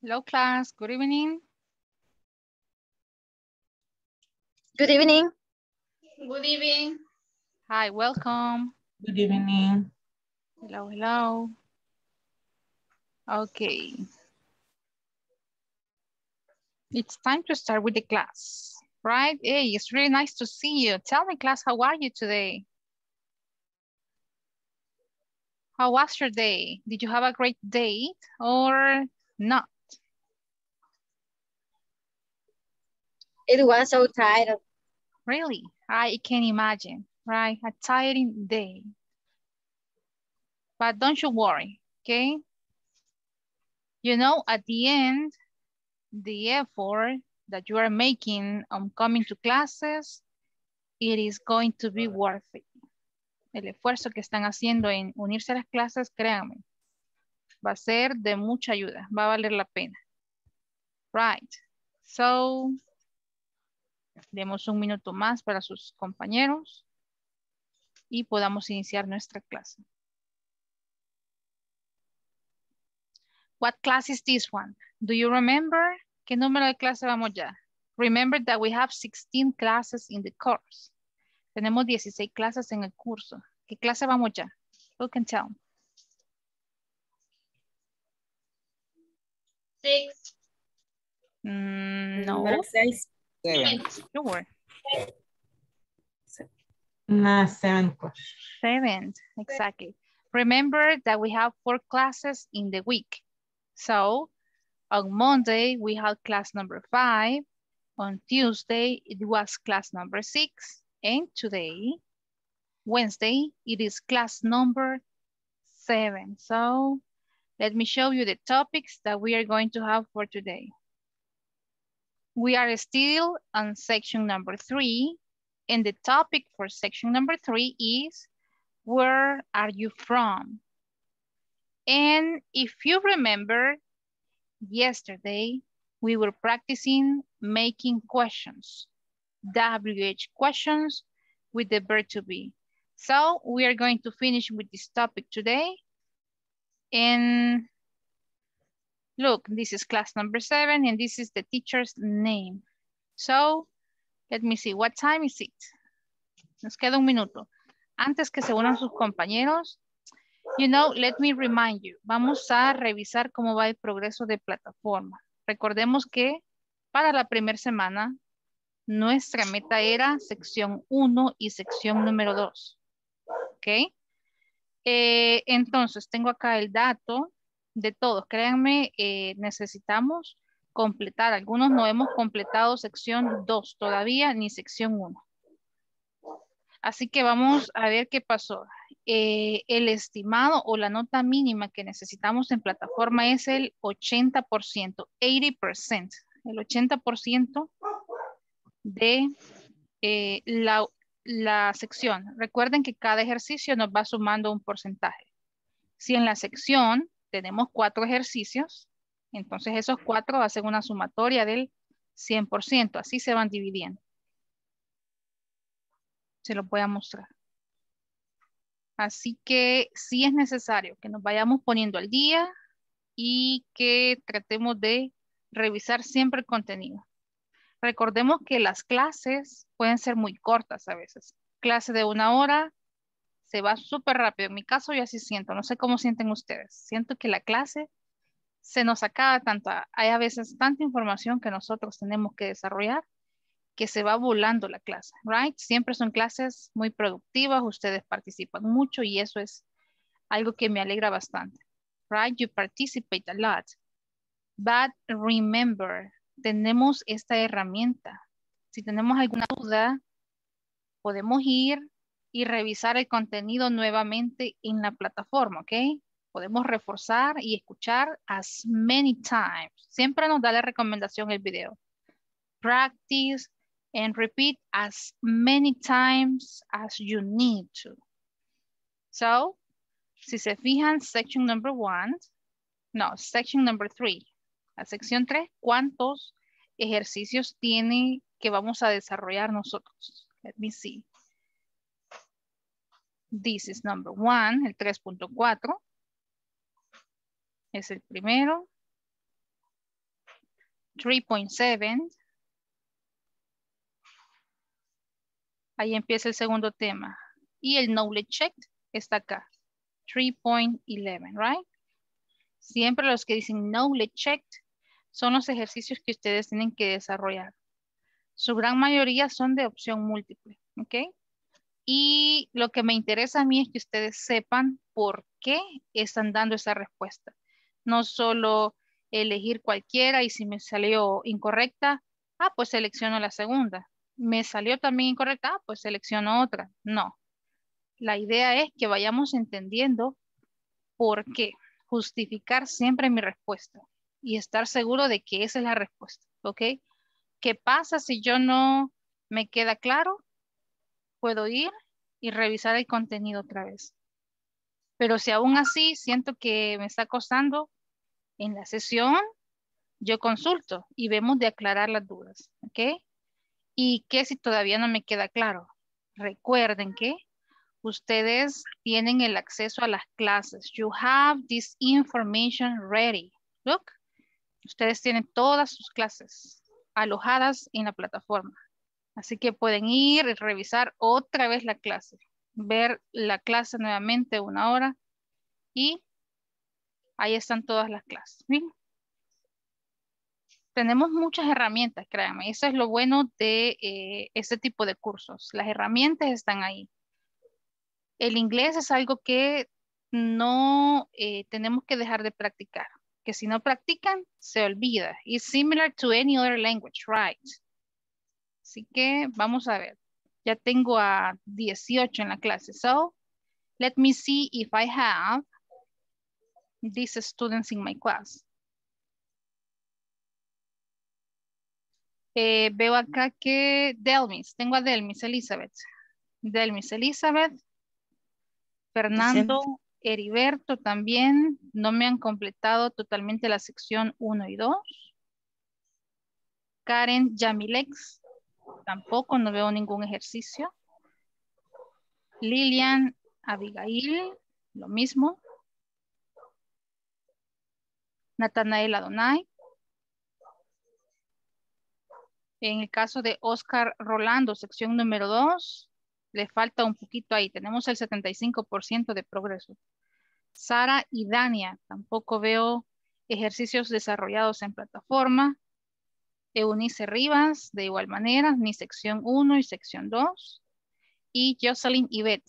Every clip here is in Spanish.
Hello class, good evening. Good evening. Good evening. Hi, welcome. Good evening. Hello, hello. Okay. It's time to start with the class, right? Hey, it's really nice to see you. Tell me class, how are you today? How was your day? Did you have a great day or not? It was so tired. Really? I can imagine, right? A tiring day. But don't you worry, okay? You know, at the end, the effort that you are making on coming to classes, it is going to be worth it. El esfuerzo que están haciendo en unirse a las clases, créanme, va a ser de mucha ayuda, va a valer la pena. Right. So, Demos un minuto más para sus compañeros y podamos iniciar nuestra clase. What class is this one? Do you remember? ¿Qué número de clase vamos ya? Remember that we have 16 classes in the course. Tenemos 16 clases en el curso. ¿Qué clase vamos ya? Who can tell? Six. Mm, no, Seven. sure. Nah, seven course. Seventh, exactly. Remember that we have four classes in the week. So on Monday, we had class number five. On Tuesday, it was class number six. And today, Wednesday, it is class number seven. So let me show you the topics that we are going to have for today. We are still on section number three. And the topic for section number three is, where are you from? And if you remember, yesterday, we were practicing making questions, WH questions with the verb to be. So we are going to finish with this topic today. And look, this is class number seven and this is the teacher's name. So let me see, what time is it? Nos queda un minuto. Antes que se unan sus compañeros, you know, let me remind you, vamos a revisar cómo va el progreso de plataforma. Recordemos que para la primera semana, nuestra meta era sección 1 y sección número 2. ¿Ok? Eh, entonces, tengo acá el dato de todos. Créanme, eh, necesitamos completar. Algunos no hemos completado sección 2 todavía, ni sección 1. Así que vamos a ver qué pasó. Eh, el estimado o la nota mínima que necesitamos en plataforma es el 80%, 80%, el 80% de eh, la, la sección. Recuerden que cada ejercicio nos va sumando un porcentaje. Si en la sección tenemos cuatro ejercicios, entonces esos cuatro hacen una sumatoria del 100%, así se van dividiendo. Se lo voy a mostrar. Así que sí es necesario que nos vayamos poniendo al día y que tratemos de revisar siempre el contenido. Recordemos que las clases pueden ser muy cortas a veces. Clase de una hora se va súper rápido. En mi caso yo así siento, no sé cómo sienten ustedes. Siento que la clase se nos acaba tanto. Hay a veces tanta información que nosotros tenemos que desarrollar que se va volando la clase, right? Siempre son clases muy productivas, ustedes participan mucho y eso es algo que me alegra bastante, right? You participate a lot. But remember, tenemos esta herramienta. Si tenemos alguna duda, podemos ir y revisar el contenido nuevamente en la plataforma, ¿ok? Podemos reforzar y escuchar as many times. Siempre nos da la recomendación el video. Practice and repeat as many times as you need to. So, si se fijan, section number one, no, section number three, la sección tres, ¿cuántos ejercicios tiene que vamos a desarrollar nosotros? Let me see. This is number one, el 3.4. Es el primero. 3.7. Ahí empieza el segundo tema. Y el knowledge check está acá. 3.11, right? Siempre los que dicen knowledge check son los ejercicios que ustedes tienen que desarrollar. Su gran mayoría son de opción múltiple, ¿ok? Y lo que me interesa a mí es que ustedes sepan por qué están dando esa respuesta. No solo elegir cualquiera y si me salió incorrecta, ah, pues selecciono la segunda. Me salió también incorrecta, ah, pues selecciono otra. No. La idea es que vayamos entendiendo por qué. Justificar siempre mi respuesta y estar seguro de que esa es la respuesta, ¿ok? ¿Qué pasa si yo no me queda claro? Puedo ir y revisar el contenido otra vez. Pero si aún así siento que me está costando, en la sesión yo consulto y vemos de aclarar las dudas, ¿ok? Y qué si todavía no me queda claro. Recuerden que ustedes tienen el acceso a las clases. You have this information ready. Look, ustedes tienen todas sus clases alojadas en la plataforma. Así que pueden ir y revisar otra vez la clase, ver la clase nuevamente una hora y ahí están todas las clases. Tenemos muchas herramientas, créanme. Eso es lo bueno de eh, este tipo de cursos. Las herramientas están ahí. El inglés es algo que no eh, tenemos que dejar de practicar. Que si no practican, se olvida. It's similar to any other language, right? Así que vamos a ver. Ya tengo a 18 en la clase. So, let me see if I have these students in my class. Eh, veo acá que Delmis, tengo a Delmis Elizabeth. Delmis Elizabeth. Fernando Heriberto también. No me han completado totalmente la sección 1 y 2. Karen Yamilex. Tampoco, no veo ningún ejercicio. Lilian Abigail, lo mismo. Natanael Adonai. En el caso de Oscar Rolando, sección número 2, le falta un poquito ahí. Tenemos el 75% de progreso. Sara y Dania, tampoco veo ejercicios desarrollados en plataforma. Eunice Rivas, de igual manera, ni sección 1 y sección 2. Y Jocelyn y Beth.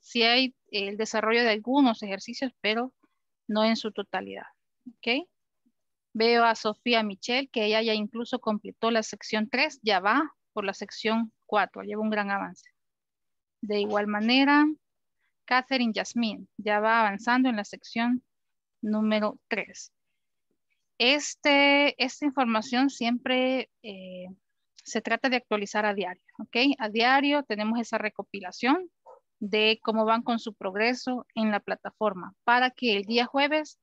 Sí hay el desarrollo de algunos ejercicios, pero no en su totalidad. ¿Ok? Veo a Sofía Michel, que ella ya incluso completó la sección 3, ya va por la sección 4, lleva un gran avance. De igual manera, Catherine Yasmin ya va avanzando en la sección número 3. Este, esta información siempre eh, se trata de actualizar a diario, ¿ok? A diario tenemos esa recopilación de cómo van con su progreso en la plataforma para que el día jueves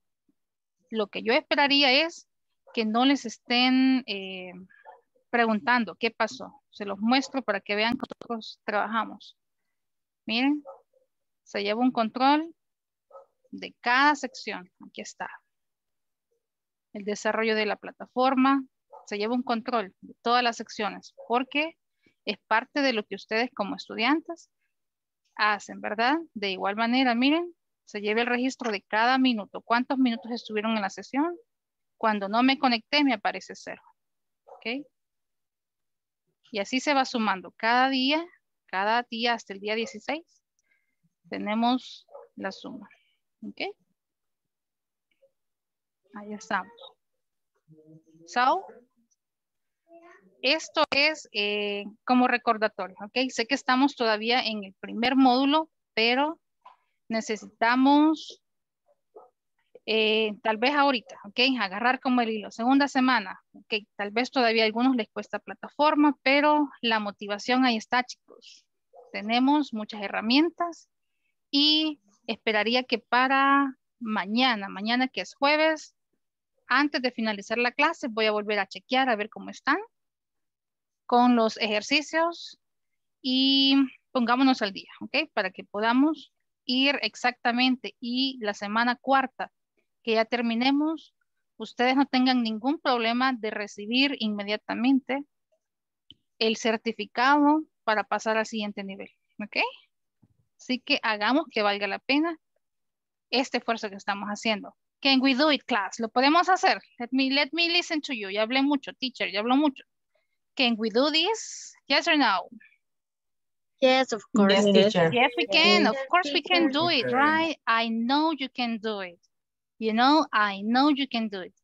lo que yo esperaría es que no les estén eh, preguntando qué pasó. Se los muestro para que vean que nosotros trabajamos. Miren, se lleva un control de cada sección. Aquí está. El desarrollo de la plataforma. Se lleva un control de todas las secciones porque es parte de lo que ustedes como estudiantes hacen, ¿verdad? De igual manera, miren, se lleva el registro de cada minuto. ¿Cuántos minutos estuvieron en la sesión? Cuando no me conecté me aparece cero. ¿Ok? Y así se va sumando. Cada día, cada día hasta el día 16, tenemos la suma. ¿Ok? Ahí estamos. So, esto es eh, como recordatorio, ¿ok? Sé que estamos todavía en el primer módulo, pero necesitamos, eh, tal vez ahorita, ok, agarrar como el hilo. Segunda semana, ok, tal vez todavía a algunos les cuesta plataforma, pero la motivación ahí está, chicos. Tenemos muchas herramientas y esperaría que para mañana, mañana que es jueves, antes de finalizar la clase, voy a volver a chequear a ver cómo están con los ejercicios y pongámonos al día, ¿ok? Para que podamos ir exactamente y la semana cuarta que ya terminemos, ustedes no tengan ningún problema de recibir inmediatamente el certificado para pasar al siguiente nivel, ¿ok? Así que hagamos que valga la pena este esfuerzo que estamos haciendo. Can we do it, class? ¿Lo podemos hacer? Let me, let me listen to you. Ya hablé mucho, teacher, ya habló mucho. Can we do this? Yes or no? Yes, of course. Yes, teacher. Yes, we can. Of Yes, course we can do it, right? I know you can do it. You know, I know you can do it.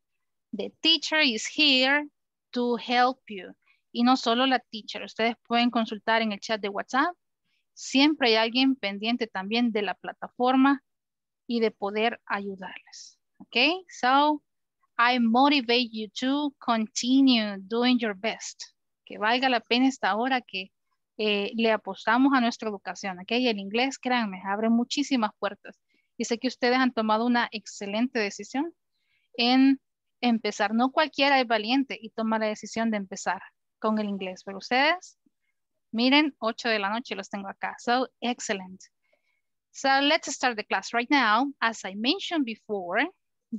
The teacher is here to help you. Y no solo la teacher, ustedes pueden consultar en el chat de WhatsApp. Siempre hay alguien pendiente también de la plataforma y de poder ayudarles. Okay, so I motivate you to continue doing your best. Que valga la pena esta hora que eh, le apostamos a nuestra educación, ¿ok? Y el inglés, créanme, abre muchísimas puertas. Y sé que ustedes han tomado una excelente decisión en empezar. No cualquiera es valiente y toma la decisión de empezar con el inglés, pero ustedes, miren, 8 de la noche los tengo acá. So, excellent. So, let's start the class right now. As I mentioned before,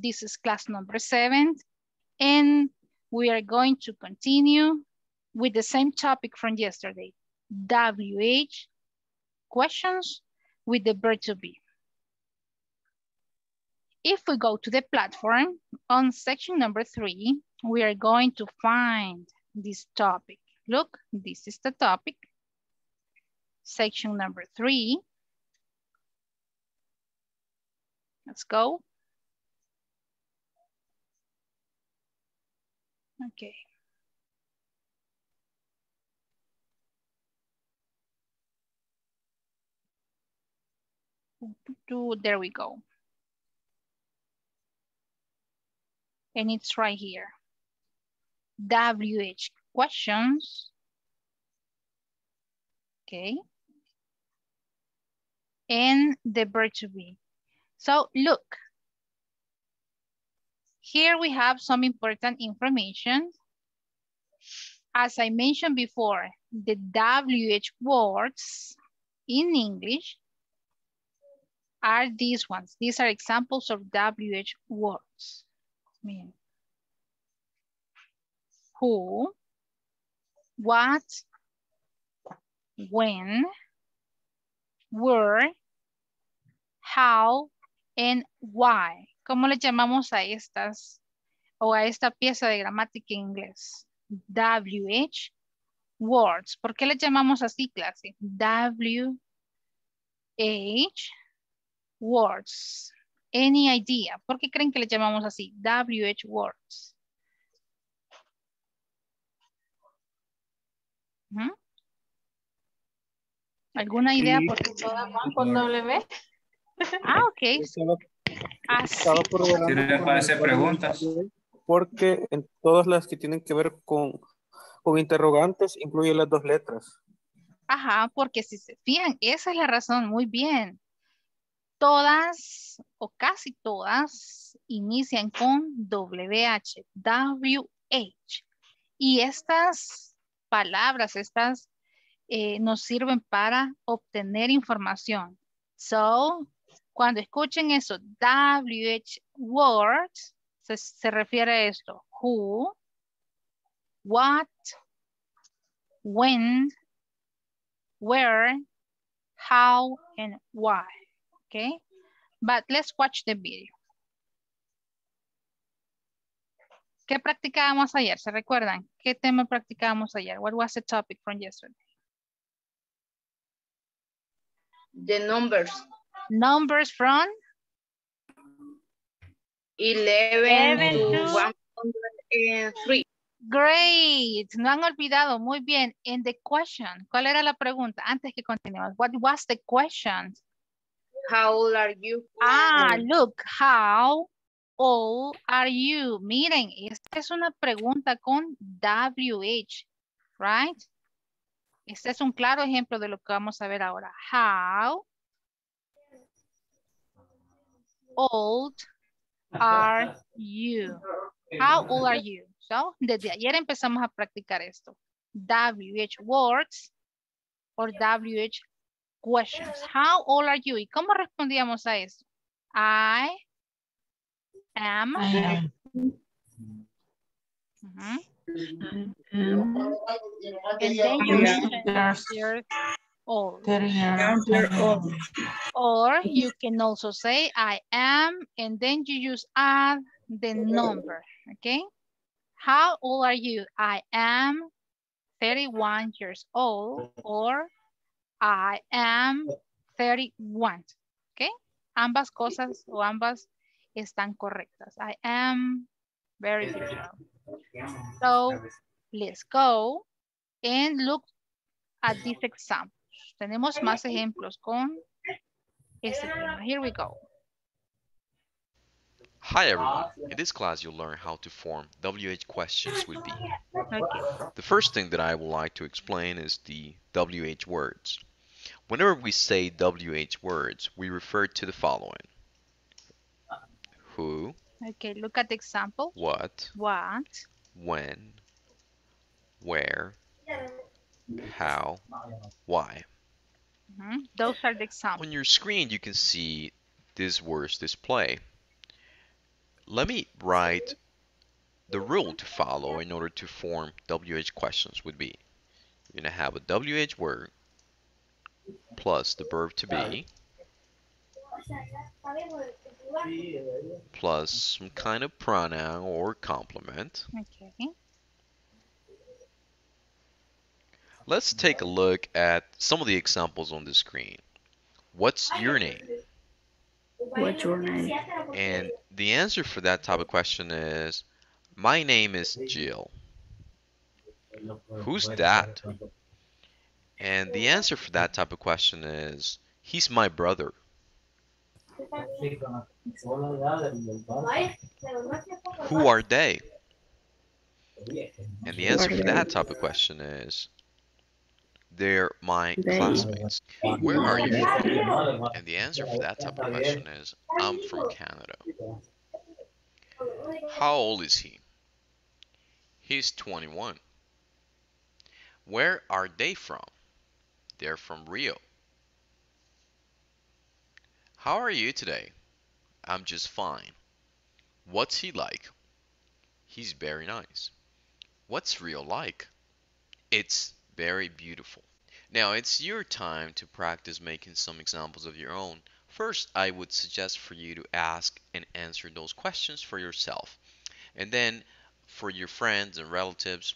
this is class number seven, and we are going to continue with the same topic from yesterday. WH questions with the verb to be. If we go to the platform on section number three, we are going to find this topic. Look, this is the topic. Section number three. Let's go. Okay. There we go. And it's right here. WH questions. Okay. And the verb to be. So look. Here we have some important information. As I mentioned before, the WH words in English are these ones. These are examples of WH words. Miren. Who, what, when, where, how, and why. ¿Cómo le llamamos a estas o a esta pieza de gramática en inglés? WH words. ¿Por qué le llamamos así, clase? WH words. Any idea? ¿Por qué creen que le llamamos así? WH words. ¿Mm? ¿Alguna idea? Sí. por qué? Con W. Ah, ok. Así. estaba corroborando ¿Tiene con para hacer preguntas? Porque en todas las que tienen que ver con, con interrogantes incluye las dos letras. Ajá, porque si se fijan, esa es la razón, muy bien. Todas o casi todas inician con WH, WH. Y estas palabras, estas eh, nos sirven para obtener información. So, cuando escuchen eso, WH words, se, se refiere a esto. Who, what, when, where, how, and why. Okay? But let's watch the video. ¿Qué practicábamos ayer? ¿Se recuerdan? ¿Qué tema practicábamos ayer? What was the topic from yesterday? The numbers. Numbers from 11 Eleven to to- 103. Great. No han olvidado. Muy bien. And the question. ¿Cuál era la pregunta? Antes que continuemos. What was the question? How old are you? Ah, look. How old are you? Miren, esta es una pregunta con WH, right? Este es un claro ejemplo de lo que vamos a ver ahora. How old are you? How old are you? So, desde ayer empezamos a practicar esto. WH words or WH questions. How old are you? ¿Y cómo respondíamos a eso? I am I am Ujú. Um, And then. Mention years old. 30 years old. Or you can also say I am and then you use add the number, okay? How old are you? I am 31 years old or I am 31, okay? Ambas cosas o ambas están correctas. I am very beautiful. So let's go and look at this examples. Tenemos más ejemplos con este tema. Here we go. Hi everyone. In this class you'll learn how to form WH questions with B. Okay. The first thing that I would like to explain is the WH words. Whenever we say WH words, we refer to the following. Who, Okay, look at the example. what, What, when, where, how, why. Mhm, those are the examples. On your screen you can see this words display. Let me write the rule to follow in order to form WH questions would be you're going to have a WH word plus the verb to be plus some kind of pronoun or complement. Okay, Let's take a look at some of the examples on the screen. What's your name? What's your name? And the answer for that type of question is My name is Jill. Who's that? And the answer for that type of question is He's my brother. Who are they? And the answer for that type of question is They're my classmates. Where are you from? And the answer for that type of question is I'm from Canada. How old is he? He's 21. Where are they from? They're from Rio. How are you today? I'm just fine. What's he like? He's very nice. What's Rio like? It's very beautiful. Now it's your time to practice making some examples of your own. First, I would suggest for you to ask and answer those questions for yourself. And then for your friends and relatives,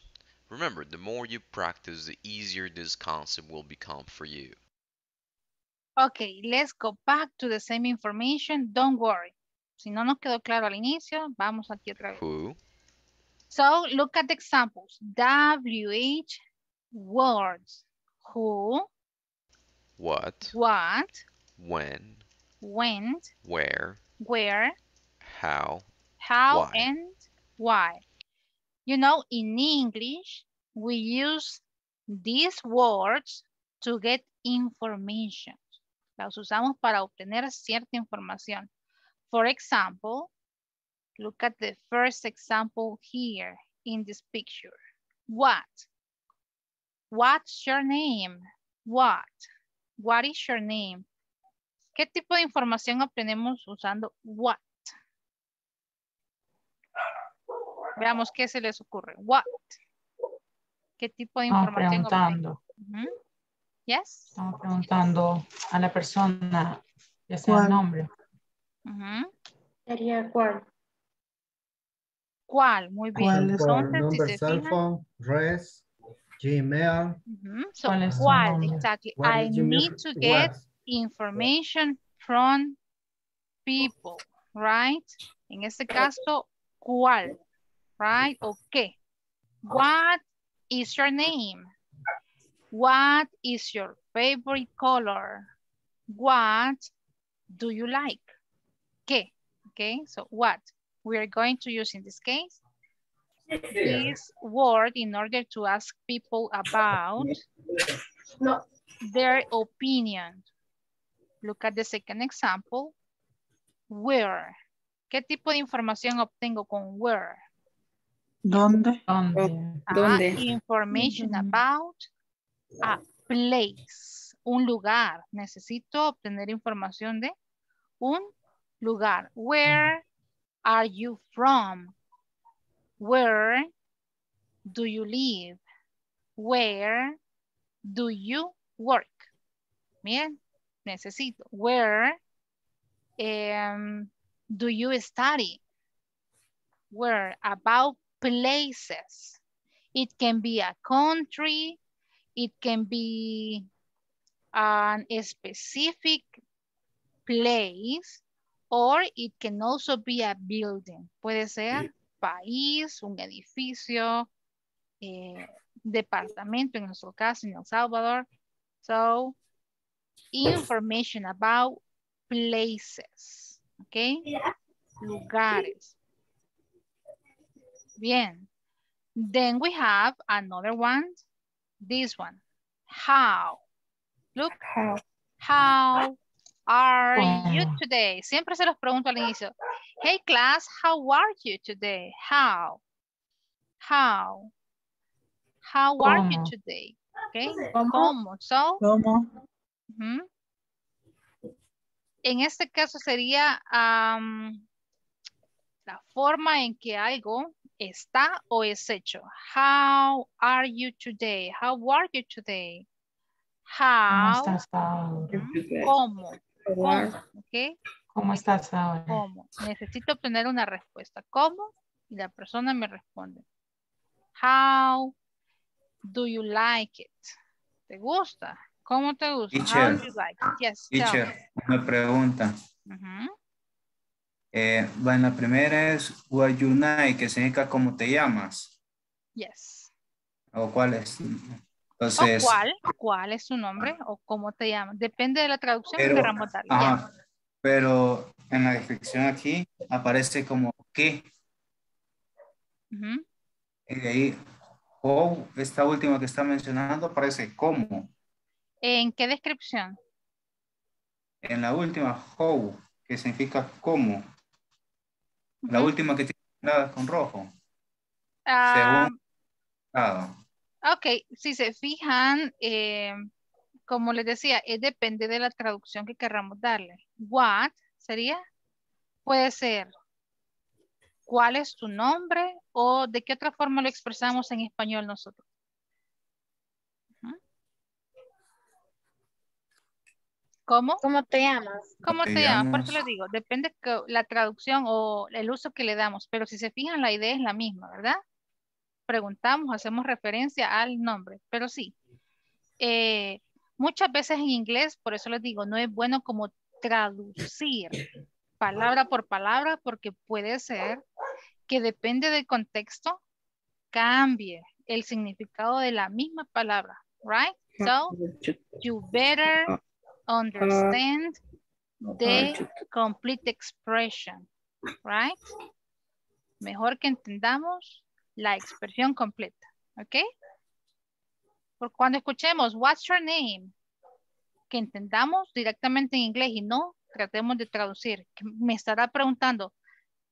remember, the more you practice, the easier this concept will become for you. okay, let's go back to the same information. Don't worry. Si no nos quedó claro al inicio, vamos aquí otra vez. Who, So look at the examples. WH words. Who, what, what, when, when, where, where, how, how, Why. and why. You know, in English, we use these words to get information. Las usamos para obtener cierta información. For example, look at the first example here in this picture. What? What's your name? What? What is your name? ¿Qué tipo de información obtenemos usando what? Veamos qué se les ocurre. What? ¿Qué tipo de Estamos información obtenemos? preguntando. Yes. Estamos preguntando a la persona, ya sea ¿Cuál? el nombre. Sería cuál? ¿Cuál? Muy bien. ¿Cuál es? Por Entonces, si se cell phone, res, Gmail. ujú, so, ¿Cuál es su ¿cuál? nombre? Exactly. what I need to get What? information from people, right? En este caso, ¿cuál? Right? Okay. What is your name? What is your favorite color? What do you like? ¿Qué? Okay, so what? We are going to use in this case this word in order to ask people about their opinion. Look at the second example. Where? ¿Qué tipo de información obtengo con where? ¿Dónde? ¿Dónde? Ah, information about a place, un lugar. Necesito obtener información de un lugar. Where are you from? Where do you live? Where do you work? Bien, necesito. Where um, do you study? Where? About places. It can be a country. It can be an specific place or it can also be a building. Puede ser país, un edificio, eh, departamento en nuestro caso en El Salvador. So, information about places, ¿ok? Lugares. Bien. Then we have another one, this one. How? Look. How. How are you Cómo. today? Siempre se los pregunto al inicio. Hey class, how are you today? How? How? How are you Cómo. today? Okay. ¿Cómo? ¿Cómo? So, ¿Cómo? ujú. en este caso sería am, la forma en que algo está o es hecho. How are you today? How are you today? ¿Cómo How? ¿Cómo? ¿Cómo? How ¿Ok? ¿Cómo estás ahora? ¿Cómo? Necesito obtener una respuesta. ¿Cómo? Y la persona me responde. How do you like it? ¿Te gusta? ¿Cómo te gusta? How Teacher. do you like it? Yes. Teacher, una pregunta. Ujú. Eh, bueno, la primera es What you name, que significa cómo te llamas. Yes. ¿O cuál es? ¿O cuál? ¿Cuál es su nombre? ¿O cómo te llamas? Depende de la traducción que Pero- queramos darle. ajá, pero en la descripción aquí aparece como qué. Y de ahí, how, esta última que está mencionando, aparece cómo. ¿En qué descripción? En la última, how, que significa cómo. La última que tiene nada con rojo. Ah, Lado. Ok, si se fijan, eh, como les decía, es depende de la traducción que querramos darle. What sería, puede ser, ¿cuál es tu nombre? O de qué otra forma lo expresamos en español nosotros. ¿Cómo? ¿Cómo te llamas? ¿Cómo te te llamas? Por eso les digo, depende que- la traducción o el uso que le damos, pero si se fijan la idea es la misma, ¿verdad? Preguntamos, hacemos referencia al nombre, pero sí. eh, muchas veces en inglés, por eso les digo, no es bueno como traducir palabra por palabra porque puede ser que depende del contexto, cambie el significado de la misma palabra, right? So, you better understand the complete expression, right? Mejor que entendamos la expresión completa, ¿ok? Por cuando escuchemos, what's your name? Que entendamos directamente en inglés y no tratemos de traducir. que Me estará preguntando,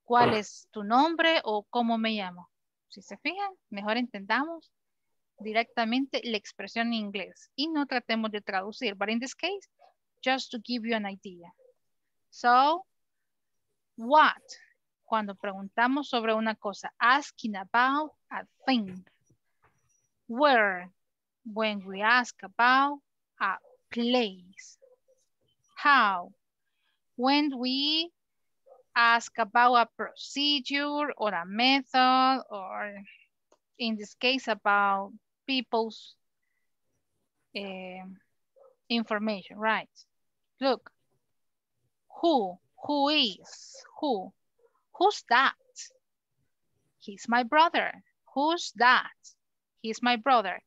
¿cuál es tu nombre o cómo me llamo? Si se fijan, mejor entendamos directamente la expresión en inglés y no tratemos de traducir. But in this case, just to give you an idea. So, what? Cuando preguntamos sobre una cosa, asking about a thing. Where? When we ask about a place. How? When we ask about a procedure or a method or in this case about people's eh, information, right? Look, who, who is, who, who's that? He's my brother. Who's that? He's my brother.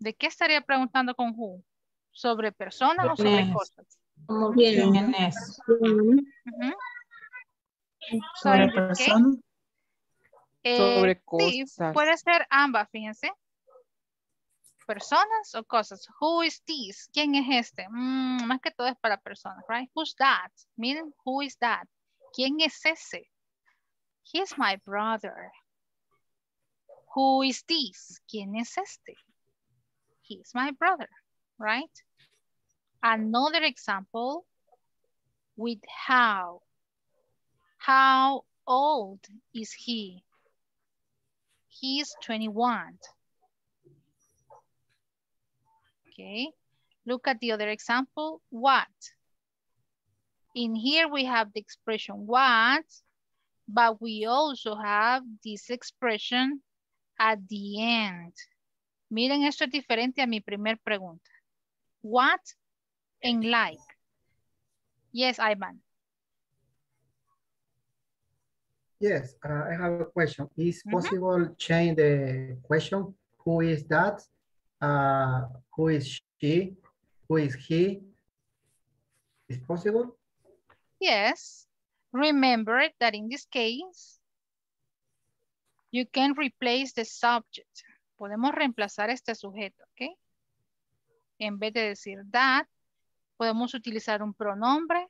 ¿De qué estaría preguntando con who? ¿Sobre personas o sobre cosas? ¿Cómo ¿Quién es? ¿Sobre in this case, persona? eh, Sobre sí, cosas. puede ser ambas, fíjense. Personas o cosas. Who is this? ¿Quién es este? Mm, más que todo es para personas, right? Who's that? Miren, who is that? ¿Quién es ese? He's my brother. Who is this? ¿Quién es este? He's my brother, right? Another example with how. How old is he? He's 21. Okay. Look at the other example. What? In here we have the expression what, but we also have this expression at the end. Miren, esto es diferente a mi primer pregunta. What and like. Yes, Ivan. Yes, uh, I have a question. Is Mhm. possible change the question? Who is that? Uh, who is she? Who is he? Is possible? Yes. Remember that in this case, you can replace the subject. Podemos reemplazar este sujeto, ¿ok? En vez de decir that, podemos utilizar un pronombre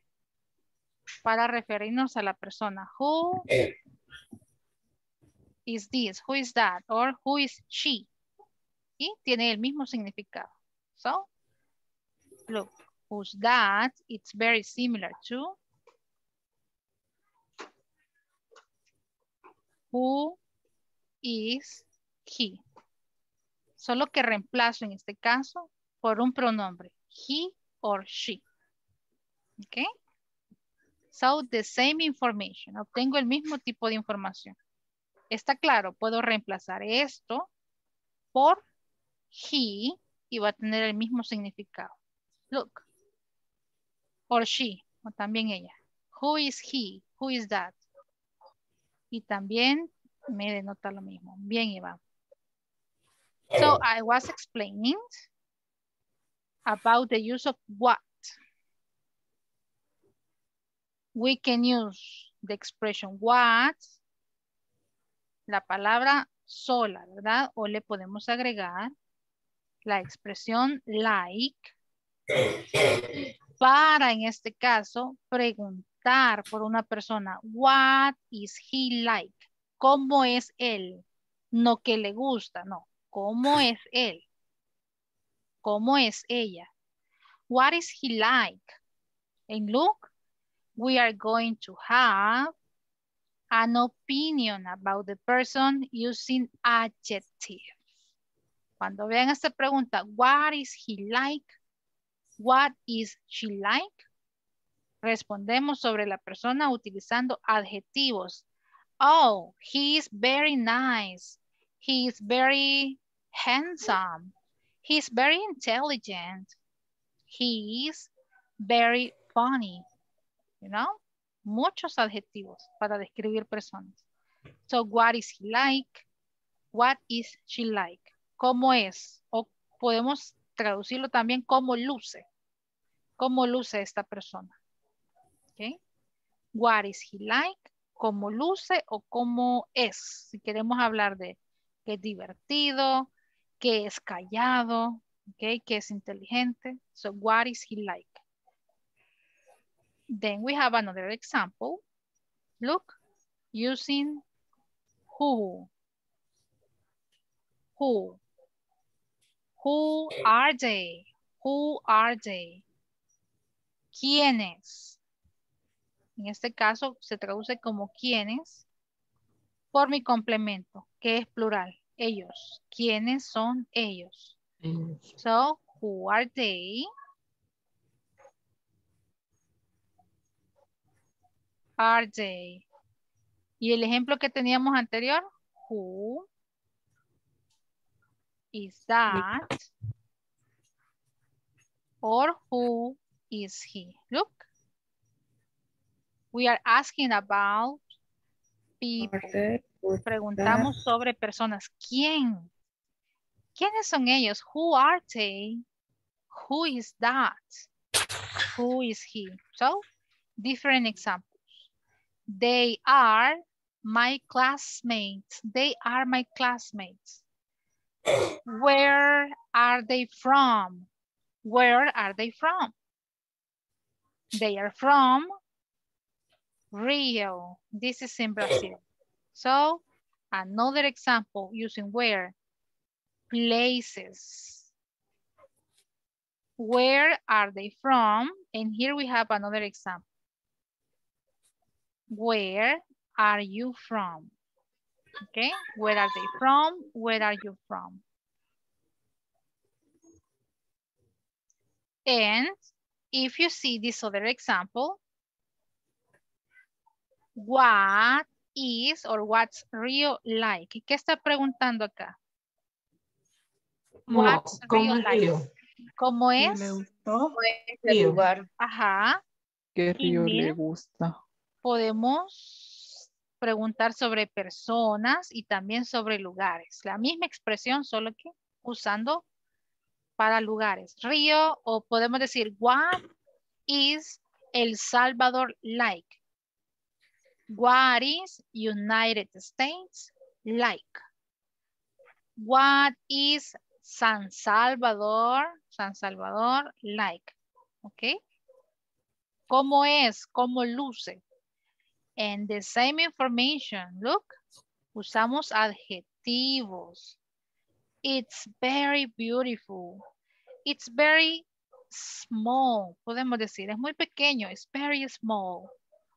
para referirnos a la persona. Who is this? Who is that? Or who is she? Y tiene el mismo significado. So, look, who's that? It's very similar to who is he. Solo que reemplazo en este caso por un pronombre, he or she. ¿Ok? So, the same information. Obtengo el mismo tipo de información. Está claro, puedo reemplazar esto por he y va a tener el mismo significado. Look. Or she, o también ella. Who is he? Who is that? Y también me denota lo mismo. Bien, Iván. So I was explaining about the use of what. We can use the expression what, la palabra sola, ¿verdad? O le podemos agregar la expresión like para, en este caso, preguntar por una persona, what is he like? ¿Cómo es él? No que le gusta, no. ¿Cómo es él? ¿Cómo es ella? What is he like? And look, we are going to have an opinion about the person using adjective. Cuando vean esta pregunta, what is he like? What is she like? Respondemos sobre la persona utilizando adjetivos. Oh, he is very nice. He is very handsome. He is very intelligent. He is very funny. You know? Muchos adjetivos para describir personas. So, what is he like? What is she like? ¿Cómo es? O podemos traducirlo también como luce. ¿Cómo luce esta persona? Okay. What is he like? ¿Cómo luce o cómo es? Si queremos hablar de que es divertido, que es callado, okay, que es inteligente. So, what is he like? Then we have another example. Look, using who. Who. Who are they? Who are they? ¿Quiénes? En este caso se traduce como quiénes por mi complemento, que es plural. Ellos. ¿Quiénes son ellos? Ellos. So, who are they? Are they? Y el ejemplo que teníamos anterior, who is that? Or who is he? Look. We are asking about people. Preguntamos sobre personas. ¿Quién? ¿Quiénes son ellos? Who are they? Who is that? Who is he? So, different examples. They are my classmates. They are my classmates. Where are they from? Where are they from? They are from Rio. This is in Brazil. So, another example using where? Places. Where are they from? And here we have another example. Where are you from? Okay, where are they from? Where are you from? And if you see this other example, what is or what's real like? ¿Qué está preguntando acá? What's como real like? río. ¿Cómo ¿Le es? gustó? Este Río. lugar. Ajá. ¿Qué río le gusta? Podemos preguntar sobre personas y también sobre lugares. La misma expresión, solo que usando para lugares. Río o podemos decir, what is El Salvador like? What is United States like? What is San Salvador, San Salvador like? ¿Ok? ¿Cómo es? ¿Cómo luce? And the same information, look, usamos adjetivos. It's very beautiful. It's very small. Podemos decir, es muy pequeño. It's very small.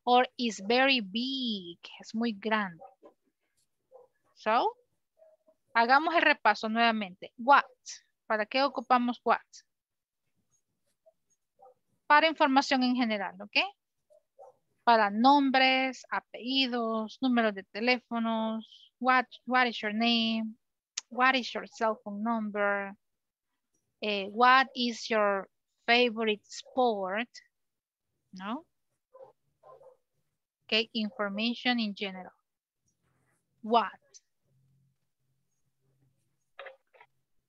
Or it's very big. Es muy grande. So, hagamos el repaso nuevamente. What? ¿Para qué ocupamos what? Para información en general, ¿ok? Para nombres, apellidos, números de teléfonos, what, what is your name, what is your cell phone number, eh, what is your favorite sport, ¿no? Okay, information in general. What?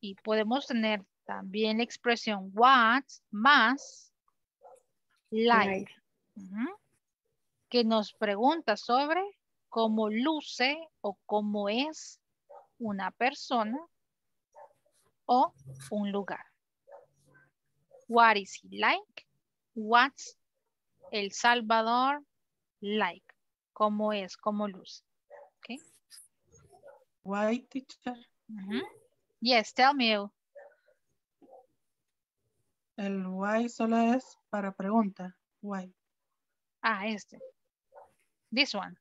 Y podemos tener también la expresión what más like. Que nos pregunta sobre cómo luce o cómo es una persona o un lugar. What is he like? What's El Salvador like? ¿Cómo es? ¿Cómo luce? Okay. Why, teacher? Ujú. Yes, tell me. El why solo es para pregunta. Why. Ah, este. This one.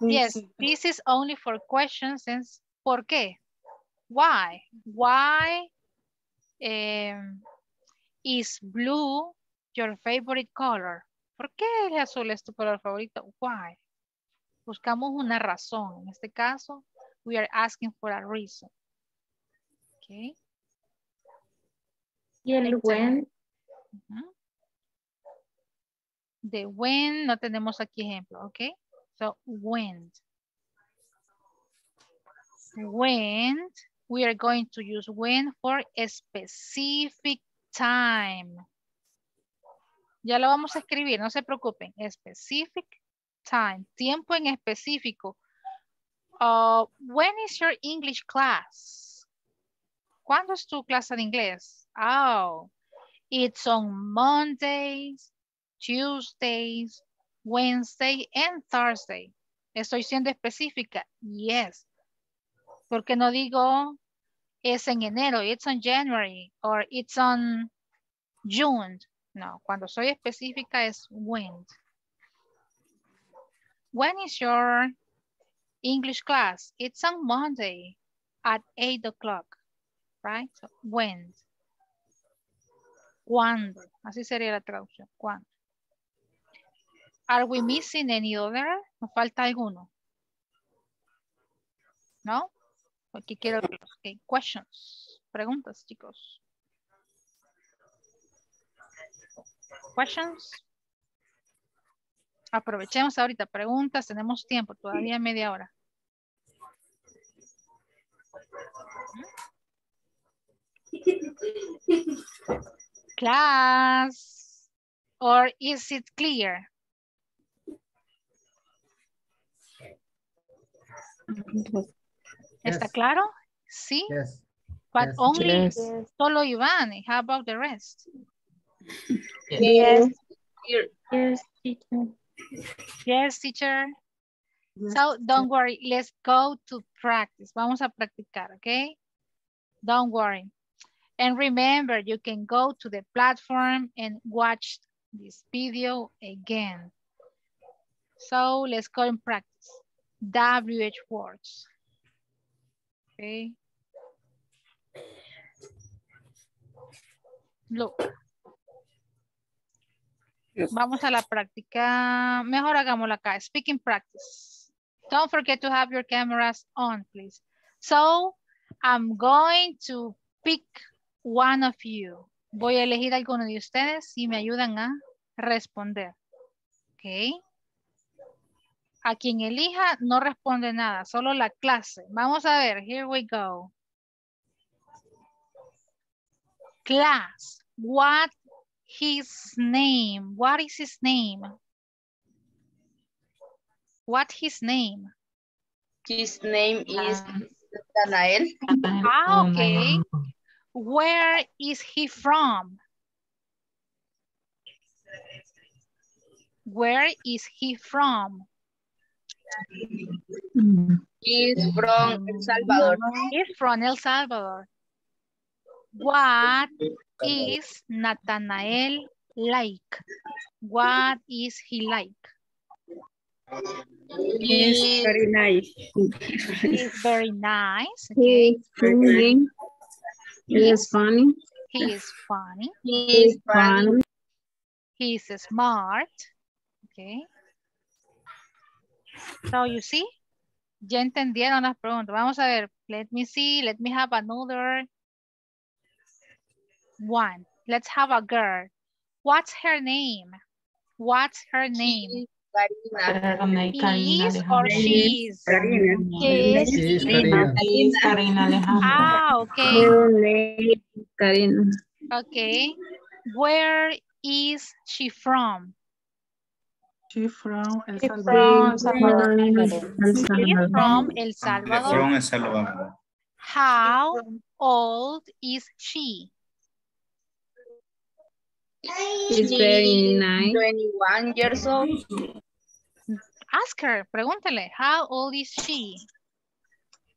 Yes, this is only for questions and ¿por qué? Why? Why em, is blue your favorite color? ¿Por qué el azul es tu color favorito? Why? Buscamos una razón. En este caso, we are asking for a reason. Okay. Y el when, Ujú. De when no tenemos aquí ejemplo, ¿ok? So, when. When, we are going to use when for a specific time. Ya lo vamos a escribir, no se preocupen. Specific time, tiempo en específico. Uh, when is your English class? ¿Cuándo es tu clase de inglés? Oh, It's on Mondays, Tuesdays, Wednesday, and Thursday. Estoy siendo específica. Yes. Porque no digo es en enero, it's on January, or it's on June. No, cuando soy específica es when. When is your English class? It's on Monday at 8 o'clock, right? So, when. ¿Cuándo? Así sería la traducción. ¿Cuándo? Are we missing any other? ¿Nos falta alguno? ¿No? Aquí quiero. Okay. Questions. Preguntas, chicos. Questions. Aprovechemos ahorita preguntas. Tenemos tiempo, todavía media hora. Class. Or is it clear? ¿Está Yes. claro? Sí. Yes. But Yes. only Yes. solo Iván. How about the rest? Yes. Here. yes, teacher. Yes, teacher. Yes, So don't worry. Let's go to practice. Vamos a practicar, okay? Don't worry. And remember, you can go to the platform and watch this video again. So let's go and practice. WH words. Okay. Look. Vamos a la práctica. Mejor hagámosla acá. Speaking practice. Don't forget to have your cameras on, please. So, I'm going to pick one of you. Voy a elegir alguno de ustedes si me ayudan a responder. Ok. A quien elija no responde nada, solo la clase. Vamos a ver, here we go. Class, what his name? What is his name? What his name? His name is. Nathanael. Ah, okay. Where is he from? Where is he from? He is from El Salvador. He's from El Salvador. What is Nathanael like? What is he like? He is very nice. He's very nice. He Okay. is funny. He is funny. He is funny. he is funny. Funny. He is smart. Okay. So you see, ya entendieron las preguntas. Vamos a ver. Let me see. Let me have another one. Let's have a girl. What's her name? What's her name? Karina. He is or she is? Karina. He is. Sí, es Karina. Sí, Karina Alejandra. Ah, okay. Her name is Karina. Okay. Where is she from? She from El From Salvador. El She's Salvador. from El Salvador. From El Salvador. How old is she? She's very nice. 21 years old. Ask her, pregúntele, how old is she?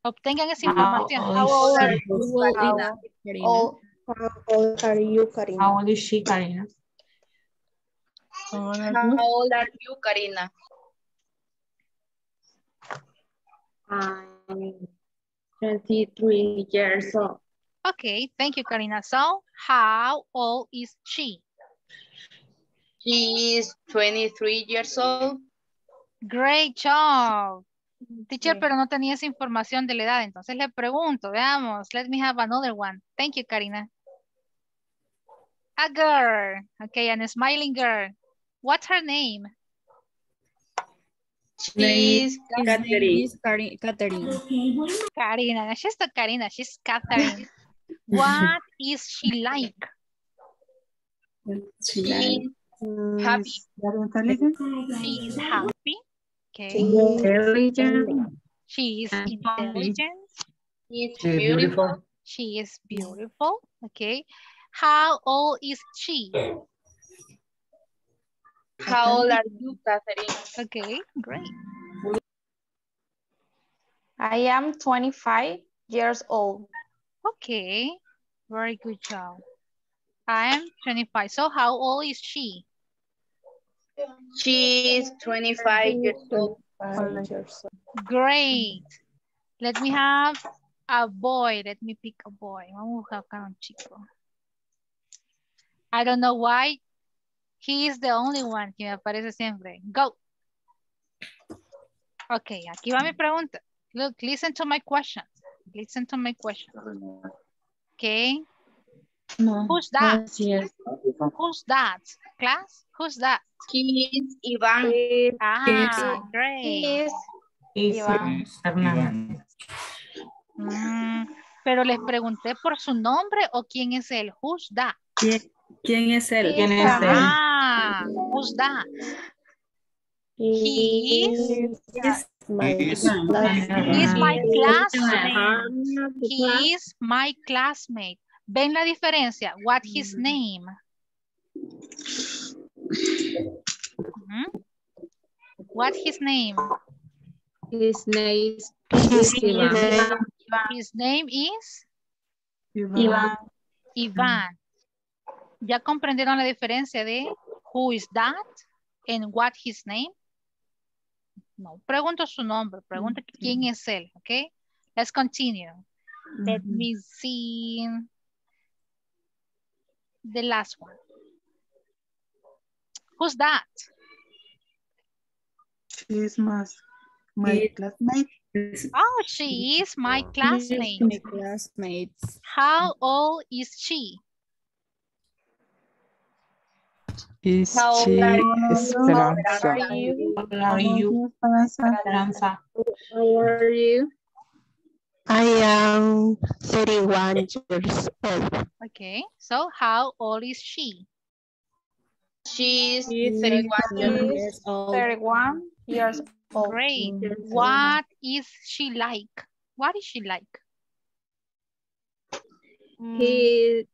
Obtengan esa How información. old How old are is you, Karina? How old are you, Karina? How old is she, Karina? How old are you, Karina? I'm 23 years old. Okay, thank you, Karina. So, how old is she? She is 23 years old. Great job. Teacher, pero no tenía esa información de la edad, entonces le pregunto, veamos. Let me have another one. Thank you, Karina. A girl. Okay, and a smiling girl. What's her name? She is Catherine. Catherine. Karina. She's not Karina, she's Catherine. What is she like? She happy. Very intelligent. She is happy. Okay. Intelligent. She is intelligent. She is beautiful. beautiful. She is beautiful. Okay. How old is she? How old are you, Catherine? Okay, great. I am 25 years old. Okay, very good job. I am 25. So how old is she? She is 25 years old. Great. Let me have a boy. Let me pick a boy. Vamos a buscar un chico. I don't know why. He is the only one que me aparece siempre. Go. Okay, aquí va mi pregunta. Look, listen to my question. Listen to my question. Okay. Who's that? Who's that? Class? Who's that? He is Ivan. Ah, great. Is Iván. Fernanda. Mm, pero les pregunté por su nombre o quién es él. Who's that? ¿Quién es él? ¿Quién es él? Ah, who's that? He is, he my classmate. Ah, He is my classmate. ¿Ven la diferencia? What his name? Ujú. What his name? His name is His name is Iván. Iván. ¿Ya comprendieron la diferencia de who is that and what his name? No, pregunto su nombre, pregunto quién es él, ¿ok? Let's continue. Let me see the last one. Who's that? She is my, my classmate. Oh, she is my classmate. My classmates. How old is she? Is How old she? Esperanza? How are you? How are you? Esperanza. How are you? I am 31 years old. Okay, so how old is she? She's She's 31 years. years old. 31 years old. Great. What is she like? What is she like? Mm. He,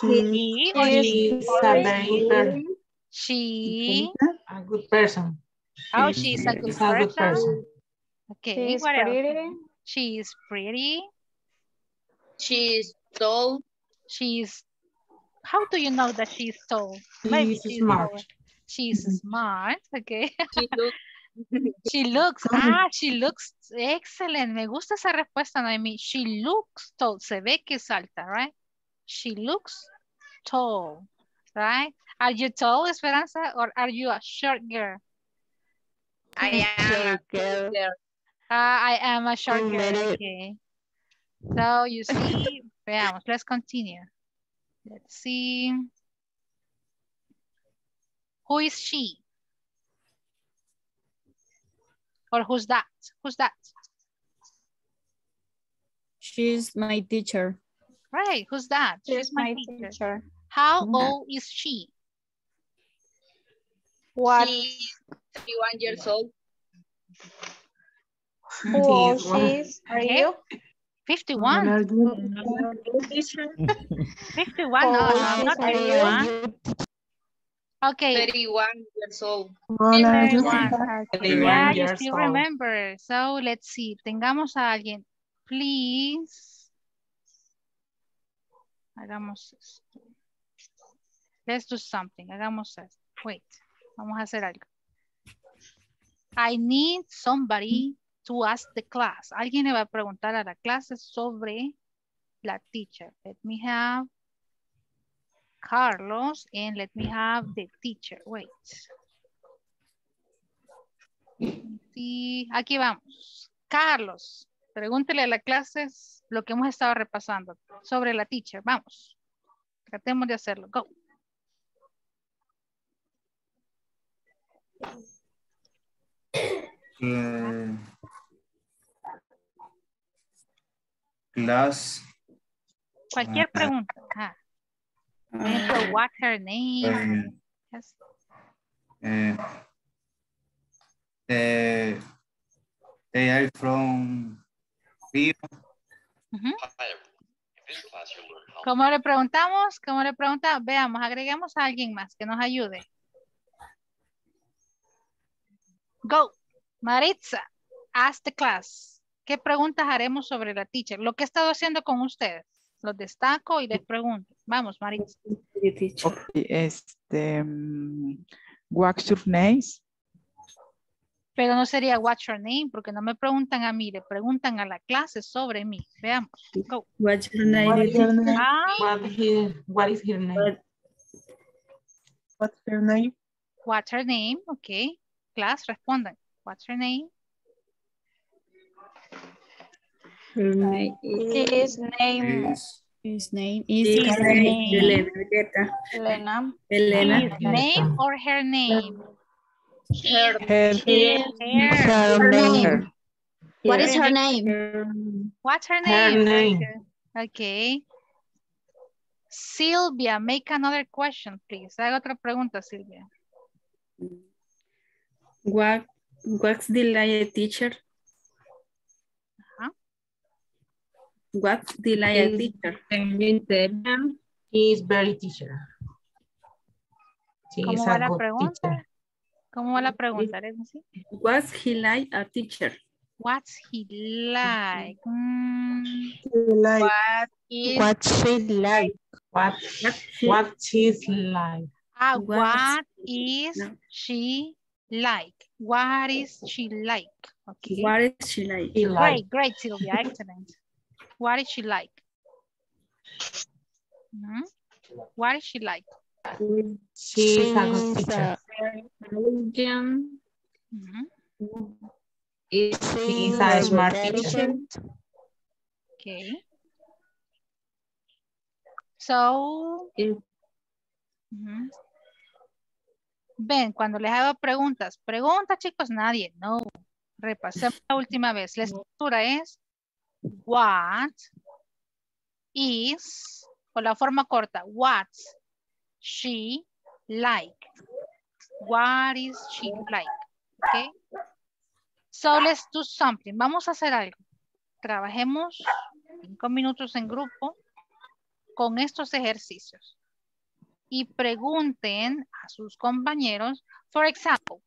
He mm. or She she? She's a very per- She. a good person. Oh, she's a good She's a good person. person. Okay, She's what else? pretty. She is pretty. She's tall. She's, how do you know that she's tall? Maybe She's she's smart. tall. She's smart, okay. She looks She looks, ah, she looks excellent. Me gusta esa respuesta, Noemi. She looks tall. Se ve que es alta, right? She looks tall, right? Are you tall, Esperanza, or are you a short girl? I am a Girl. girl. Ah, I am a shark. One minute. okay. So you see, veamos, let's continue. Let's see. Who is she? Or who's that? Who's that? she's my teacher. Right, who's that? She's my teacher. teacher. How old is she? What? She's 31 years old. Who old She's? Are Okay. you? 51. Are you? 51, no, not are 51. Okay, 31 years old. Hola, are you? 31. 31 Yeah, you still old. remember. So let's see. Tengamos a alguien. Please. Hagamos esto. Let's do something. Hagamos esto. Wait. Vamos a hacer algo. I need somebody to ask the class. Alguien le va a preguntar a la clase sobre la teacher. Let me have Carlos and let me have the teacher. Wait. Sí, aquí vamos. Carlos, pregúntele a la clase lo que hemos estado repasando sobre la teacher. Vamos. Tratemos de hacerlo. Go. Eh, class. Cualquier Ah. pregunta. Por ejemplo, what her name. eh, Yes. eh, eh, they are from Rio. Ujú. ¿Cómo le preguntamos? ¿Cómo le preguntamos? Veamos, agreguemos a alguien más que nos ayude. Go. Maritza, ask the class. ¿Qué preguntas haremos sobre la teacher? Lo que he estado haciendo con ustedes. Los destaco y les pregunto. Vamos, Maritza. Ok, este, mm, what's your name? Pero no sería what's your name porque no me preguntan a mí, le preguntan a la clase sobre mí. Veamos. Go. What's your name? What's your name? Ah, What, he, what is her name? What's her name? what's her name? Ok. Class, respondan. What's her name? Her His name Is his name is His name. Elena. Elena. Elena. Elena. His name or her name? Her, Her, Her. Her name. What is her name? What's her Her name? Very name. Okay. Sylvia, make another question, please. Haga otra pregunta, Silvia. What what's the like teacher? What's the like teacher? He is very teacher. She is ¿Cómo va a la pregunta? teacher. ¿Cómo va la pregunta? What's he like a teacher? What's he like? Mm, Like, what is What she like? What, What she, what she's like. ah, What- what is no. she like. What is she like? Okay. What is she like? Great, great, Sylvia. Excellent. What is she like? Mhm. What is she like? She is a good teacher. Intelligent. She is a smart teacher. Okay. So, ujú. ven, cuando les hago preguntas, preguntas chicos, nadie, no. Repasemos la última vez. La estructura es what is, o la forma corta, what she like. What is she like? Okay. So let's do something. Vamos a hacer algo. Trabajemos cinco minutos en grupo con estos ejercicios y pregunten a sus compañeros, for example,